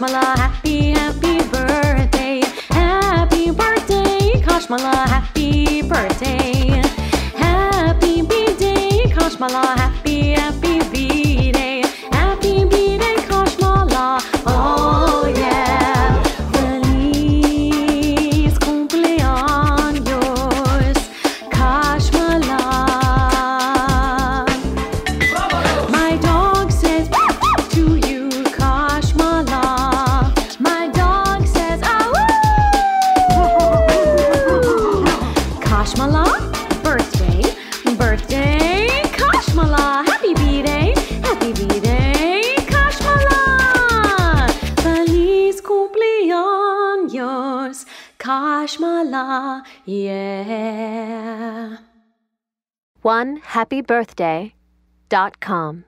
Kashmalah, happy, happy birthday. Happy birthday, Kashmalah, happy birthday. Happy birthday, Kashmalah, happy, happy birthday. Kashmalah, birthday, birthday, Kashmalah. Happy B-Day, happy B-Day, Kashmalah. Feliz cumpleaños, Kashmalah, yeah. One happy birthday dot com.